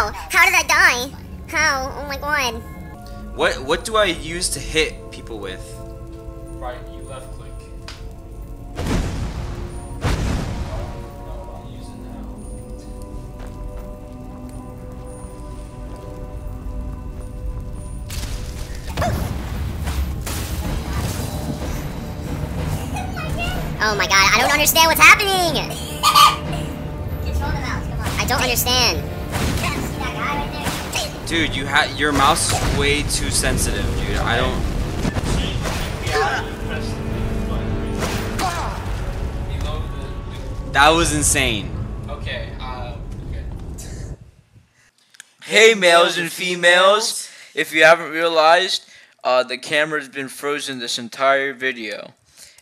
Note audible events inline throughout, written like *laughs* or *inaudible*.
How? How did I die? How? Oh my god. What what do I use to hit people with? Right, you left click. Oh my god, I don't understand what's happening! *laughs* Control the mouse, come on. I don't understand. Dude, you ha your mouse is way too sensitive, dude. I don't. That was insane. Okay, uh, okay. Hey, males and females. If you haven't realized, uh, the camera's been frozen this entire video.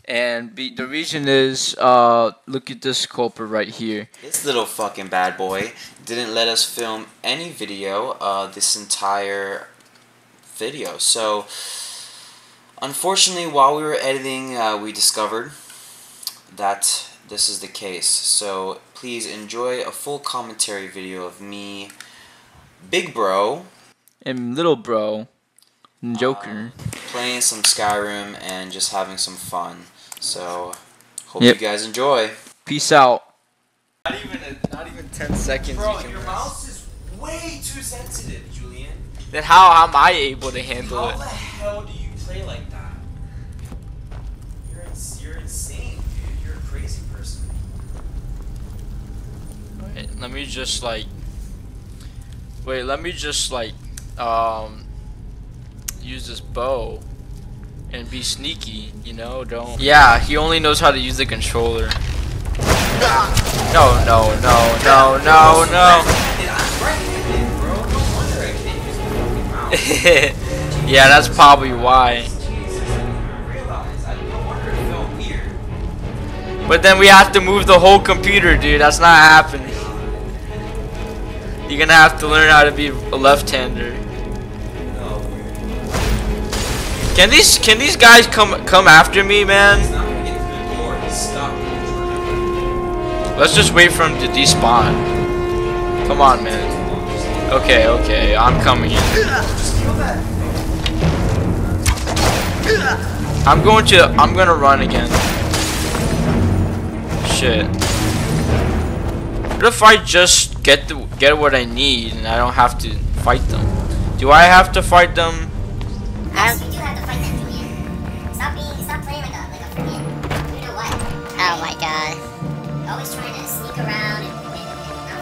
And be, the reason is, uh, look at this culprit right here. This little fucking bad boy didn't let us film any video uh, this entire video. So, unfortunately, while we were editing, uh, we discovered that this is the case. So, please enjoy a full commentary video of me, Big Bro, And little bro, Joker. playing some Skyrim and just having some fun. So, hope Yep. you guys enjoy. Peace out. Not even, not even 10 seconds Bro, you can your press. mouse is way too sensitive, Julian. Then how am I able to handle How it? the hell do you play like that? You're, ins- you're insane, dude. You're a crazy person. Wait, let me just like. Wait, let me just like, um, use this bow and be sneaky. You know, don't. Yeah, he only knows how to use the controller. No, no, no, no, no, no. *laughs* yeah, that's probably why. But then we have to move the whole computer, dude. That's not happening. You're gonna have to learn how to be a left-hander. Can these can these guys come come after me, man? Let's just wait for him to despawn. Come on, man. Okay, okay, I'm coming in. I'm going to I'm gonna run again. Shit. What if I just get the get what I need and I don't have to fight them? Do I have to fight them? My god. Always trying to sneak around and, and, and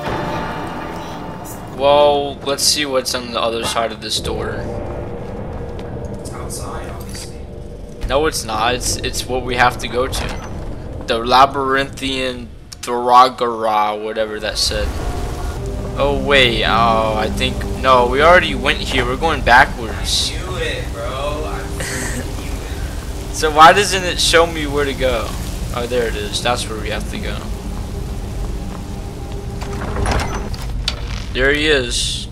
not. Well, let's see what's on the other side of this door. It's outside, obviously. No, it's not. It's it's what we have to go to. The labyrinthian Thragara, whatever that said. Oh wait, oh I think no, we already went here. We're going backwards. Knew it, bro. I knew it. *laughs* So why doesn't it show me where to go? Oh, there it is. That's where we have to go. There he is.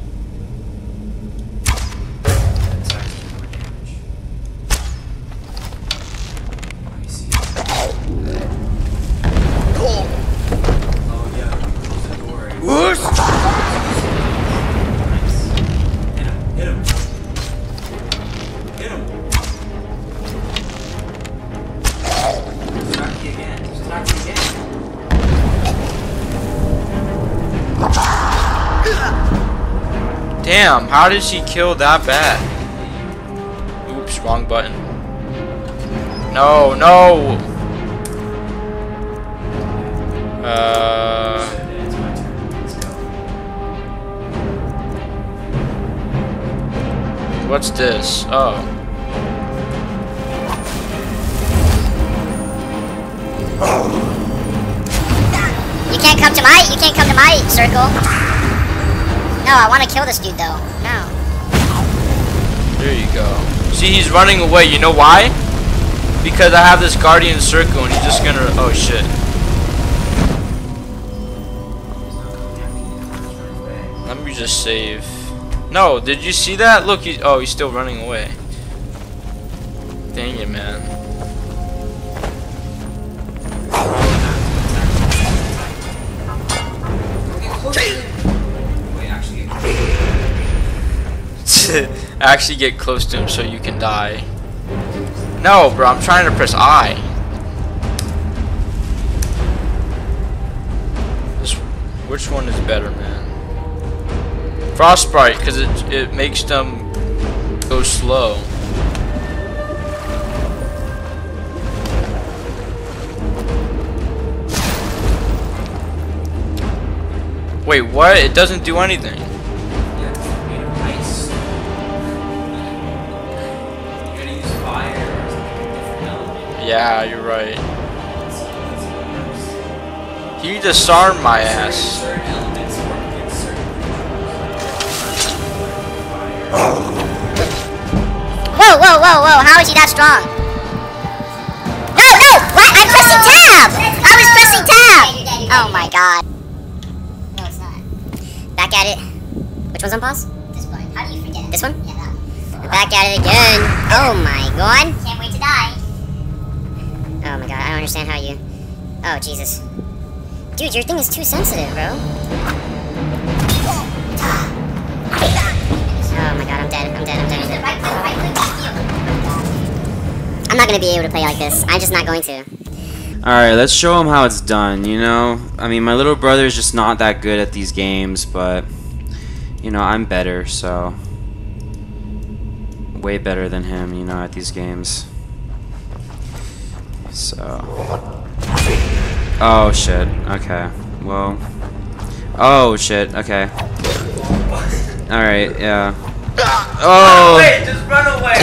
Damn, how did she kill that bad? Oops, wrong button. No, no. Uh, what's this? Oh. You can't come to my, you can't come to my circle. No, I want to kill this dude though. No. There you go. See, he's running away. You know why? Because I have this guardian circle and he's just gonna. Oh shit. Let me just save. No, did you see that? Look, he. Oh, he's still running away. Dang it, man. Wait, *laughs* actually. get close to him so you can die. No, bro, I'm trying to press I. This, which one is better, man? Frostbite, because it, it makes them go slow. Wait, what? It doesn't do anything. Yeah, you're right. Let's see, let's see what works. He disarmed my ass. Certain elements work against certain Whoa, whoa, whoa, whoa! How is he that strong? No, no! What? I'm pressing tab! I was pressing tab! Oh my god. No, it's not. Back at it. Which one's on pause? This one. How do you forget? This one? Yeah, that. Back at it again. Oh my god. Can't wait to die. Oh my god, I don't understand how you. Oh, Jesus. Dude, your thing is too sensitive, bro. Oh my god, I'm dead. I'm dead. I'm dead. I'm not gonna be able to play like this. I'm just not going to. Alright, let's show him how it's done, you know? I mean, my little brother is just not that good at these games, but, you know, I'm better, so. Way better than him, you know, at these games. So. Oh, shit. Okay. Well. Oh, shit. Okay. Alright, yeah. Oh! Wait, just run away.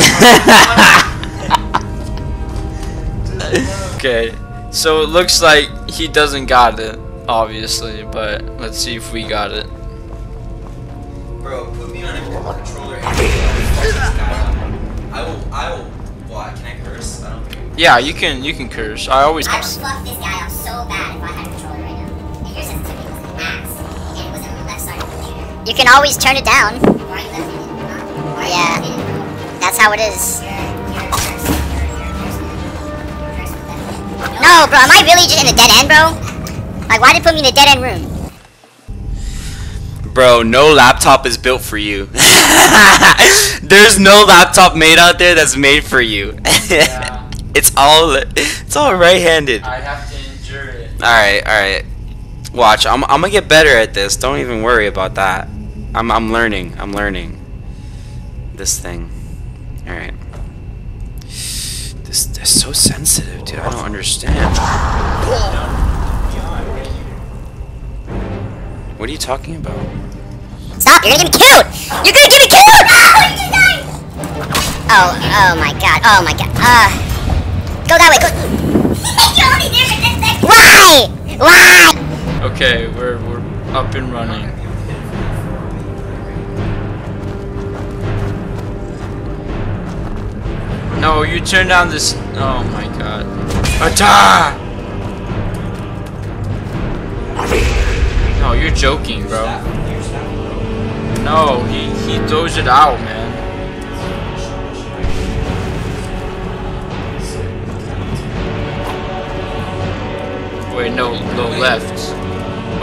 Okay, so it looks like he doesn't got it, obviously, but let's see if we got it. Bro, put me on a controller I will, I will, what, can I curse? I don't think. Yeah, you can you can curse. I always I would fuck this guy up so bad if I had a controller right now. And your sensitivity was max, and it was on the left side of the computer. You can always turn it down. Why are you left-handed? Huh? Why are you Yeah. That's how it is. You're, you're a curse. You're, you're a curse. You're a curse with left-handed. No, bro, am I really just in a dead end, bro? Like, why did you put me in a dead end room? Bro, no laptop is built for you. *laughs* There's no laptop made out there that's made for you. Yeah. it's all it's all right-handed. I have to endure it. All right, all right. Watch, I'm I'm gonna get better at this. Don't even worry about that. I'm I'm learning. I'm learning this thing. All right. This this is so sensitive, dude. I don't understand. What are you talking about? Stop, you're gonna get me killed! You're gonna get me killed! *laughs* Oh, oh my god, oh my god. Uh, go that way, go. Why? Why? Okay, we're we're up and running. No, you turn down this. Oh my god. Attack! No, you're joking, bro. No, he he throws it out, man. No left.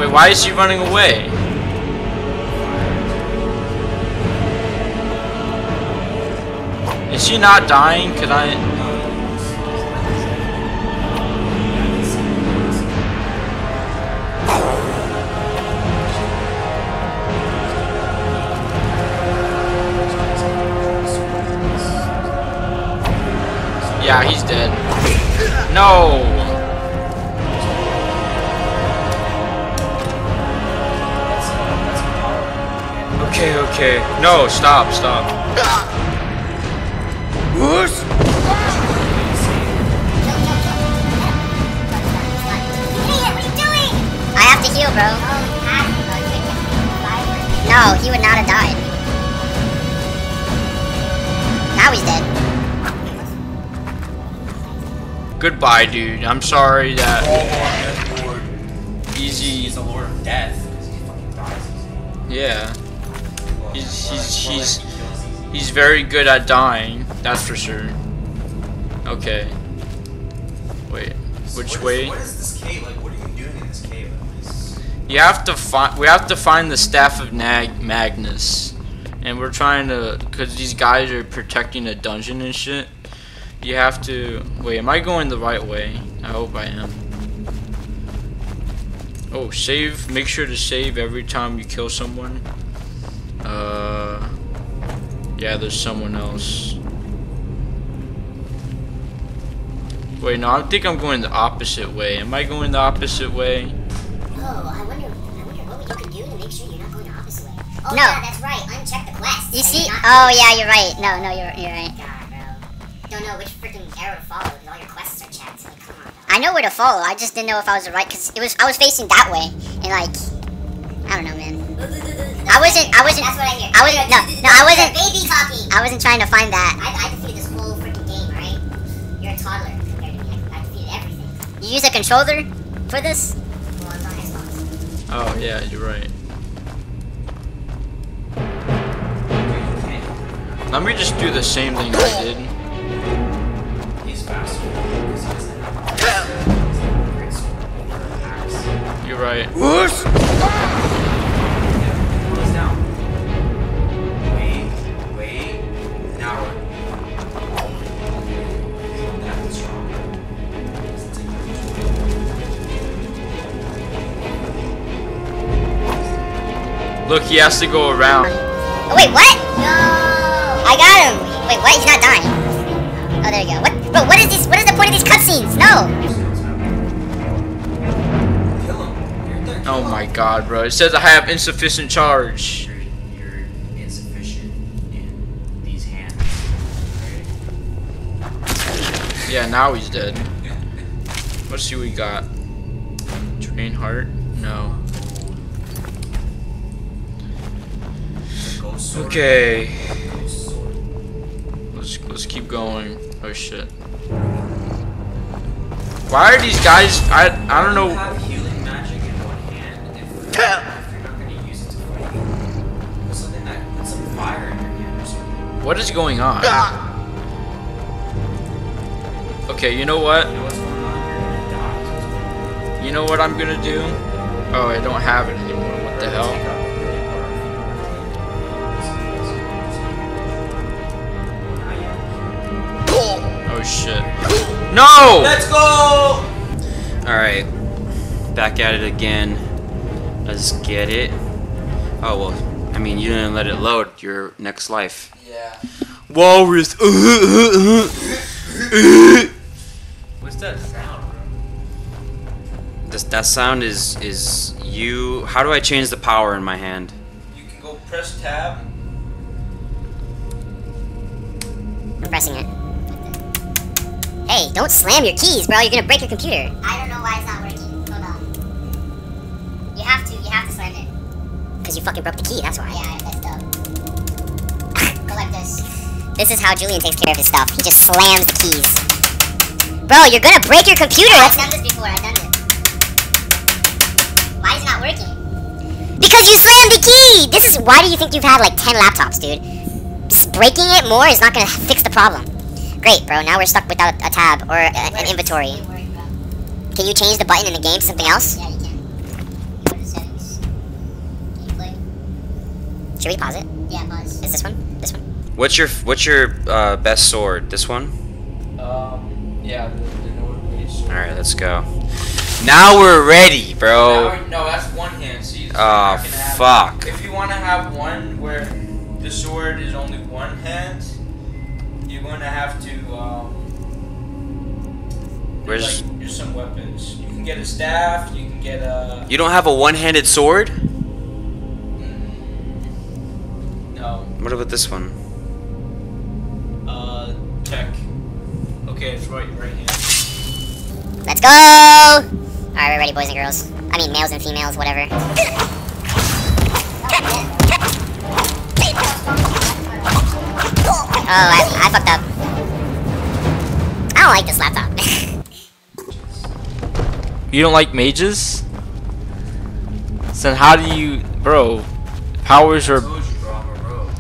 Wait, why is she running away? Is she not dying? Could I? Yeah, he's dead. No. Okay, okay. No, stop, stop. Whoosh! I have to heal, bro. No, he would not have died. Now he's dead. Goodbye, dude. I'm sorry that oh, easy. He's a lord of death because he fucking dies. Yeah, he's he's he's he's very good at dying. That's for sure. Okay. Wait, which way? What is this cave? Like, what are you doing in this cave? You have to find. We have to find the staff of Nag Magnus, and we're trying to, cause these guys are protecting a dungeon and shit. You have to. Wait, am I going the right way? I hope I am. Oh, save. Make sure to save every time you kill someone. Uh. Yeah, there's someone else. Wait, no, I think I'm going the opposite way. Am I going the opposite way? Oh, I wonder, I wonder what you can do to make sure you're not going the opposite way. Oh, No. yeah, that's right. Uncheck the quest. You see? Oh yeah, you're right. No, no, you're you're right. God, bro. Don't know which freaking arrow to follow because all your quests are checked. Like, come on. I know where to follow. I just didn't know if I was the right because it was I was facing that way and like I don't know, man. I wasn't- I wasn't- That's what I hear. I wasn't- no, no, I wasn't- Baby talking. I wasn't trying to find that. I, I defeated this whole freaking game, right? You're a toddler compared to me. I, I defeated everything. You use a controller for this? Well, it's on Xbox. Oh yeah, you're right. Let me just do the same thing I did. He's faster because he doesn't have great sword or axe. You're right. Goes he has to go around. Oh wait, what? No! I got him. Wait, what? He's not dying. Oh, there you go. What? Bro, what is this? What is the point of these cutscenes? No. Kill him. You're there. Oh my god, bro. It says I have insufficient charge. You're, you're insufficient in these hands. Yeah, now he's dead. Let's see what we got. Train heart? No. Okay. Let's let's keep going. Oh shit. Why are these guys I I don't know have healing magic in one hand if, if you're not going to use it to fight. Put something that puts some fire in your hand or something. what is going on. Ah! Okay, you know what? You know what's going on? You're going to die. is what's going on. You know what I'm gonna do? Oh, I don't have it anymore. What the hell? Shit. No! Let's go! Alright. Back at it again. Let's get it. Oh, well, I mean, you didn't let it load your next life. Yeah. Walrus. *laughs* What's that sound, bro? This, that sound is is you. How do I change the power in my hand? You can go press tab. I'm pressing it. Hey, don't slam your keys, bro. You're gonna break your computer. I don't know why it's not working. Hold on. You have to, you have to slam it. Cause you fucking broke the key. That's why. Yeah, that's dumb. Go like this. This is how Julian takes care of his stuff. He just slams the keys. Bro, you're gonna break your computer. I've done this before, I've done it. Why is it not working? because you slammed the key. This is why do you think you've had like 10 laptops, dude? Just breaking it more is not gonna fix the problem. Great, bro. Now we're stuck without a tab or a, an inventory. It worked, bro. Can you change the button in the game to something else? Yeah, you can. Go to settings. Gameplay. Should we pause it? Yeah, pause. Is this one? This one? What's your What's your uh, best sword? This one. Um, yeah, the, the North Face. All right, let's go. Now we're ready, bro. Now- no, that's one hand. See, so Oh, you're not gonna have- fuck. If you want to have one where the sword is only one hand, you're going to have to. Um, Where's- like, there's some weapons. You can get a staff. You can get a. You don't have a one-handed sword? No. What about this one? Uh, check. Okay, it's right, right hand. Let's go! Alright, we're ready, boys and girls. I mean, males and females, whatever. *laughs* Oh, I, I fucked up. I don't like this laptop. You don't like mages? So how do you, bro? Powers are told you, bro. I'm a rogue.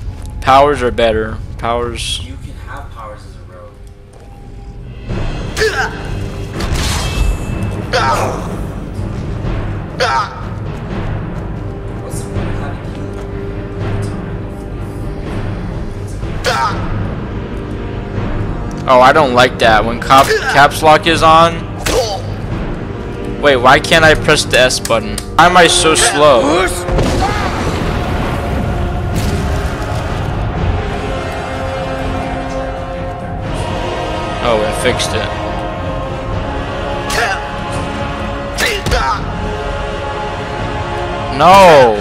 powers are better. Powers. You can have powers as a rogue. What's the Oh, I don't like that. When cap caps lock is on. Wait, why can't I press the S button? Why am I so slow? Oh, it fixed it. No.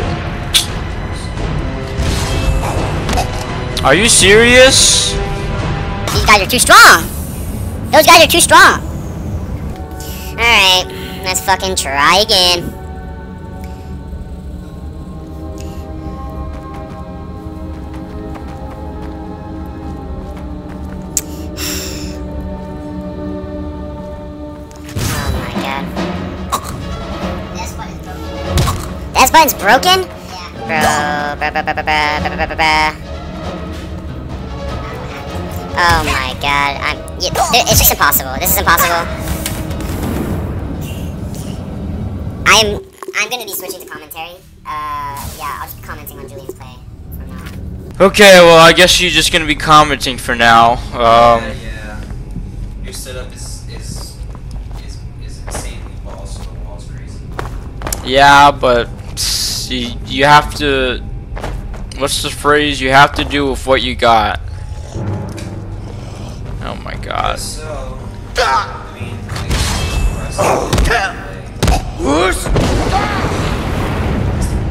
Are you serious? These guys are too strong. Those guys are too strong. Alright, let's fucking try again. *sighs* Oh my god. This button's broken? Yeah. Bro, bro, bro, bro, bro, bro, bro, bro, bro, bro. Oh my god, I'm. Yeah, it's just impossible. This is impossible. I'm. I'm gonna be switching to commentary. Uh, yeah, I'll just be commenting on Julian's play from now on. Okay, well, I guess you're just gonna be commenting for now. Um, yeah, yeah. Your setup is is is, is insanely balls to the walls crazy. yeah, but you, you have to. What's the phrase? You have to do with what you got. Oh my god. So, I mean, like,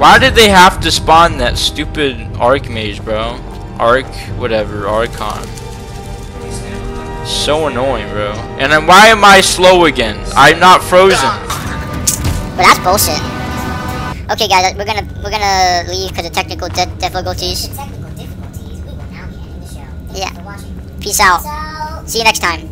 Why did they have to spawn that stupid Archmage, bro? Arc, whatever, Archon. So annoying, bro. And then why am I slow again? I'm not frozen. But that's bullshit. Okay, guys, we're gonna we're gonna leave because of technical di- difficulties. Technical difficulties. We will now be ending the show. Thank Yeah. you for watching. Peace out. See you next time.